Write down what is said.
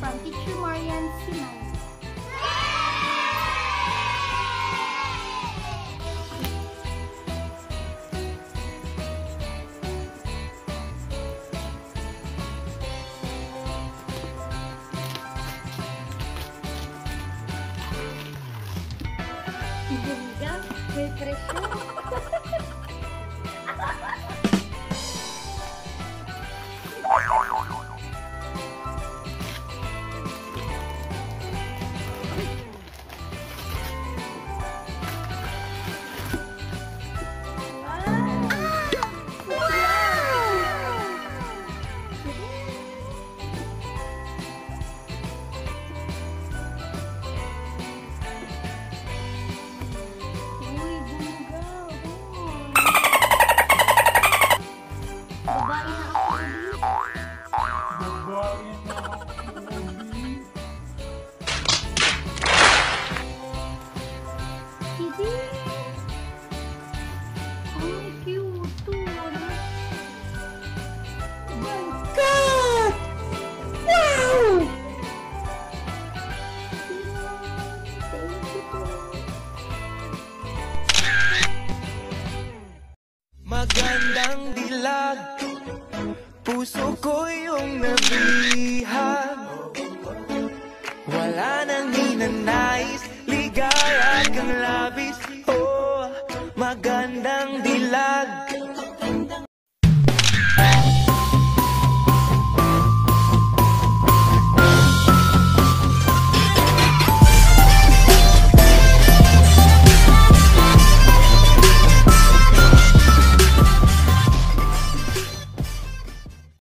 from teacher Marian Simon. Dibumigang with pressure. Magandang dilag. Puso ko yung nabihag. Wala nang ninanais. Ligaya kang labis. Oh,